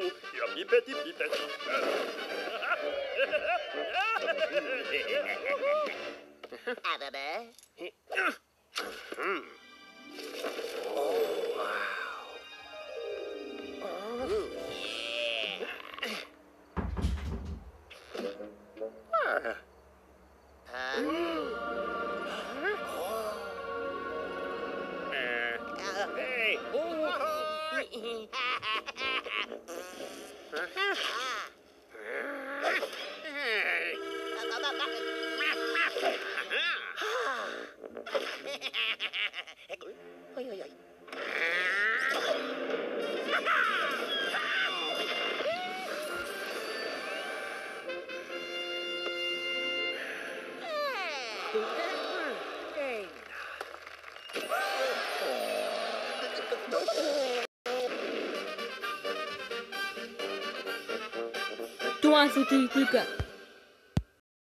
bout. Hop, hip, hip, hip, Hmm. Oh, wow. Yeah. Ah. Uh. Hey! Oh. Oi, oi, oi. Tuan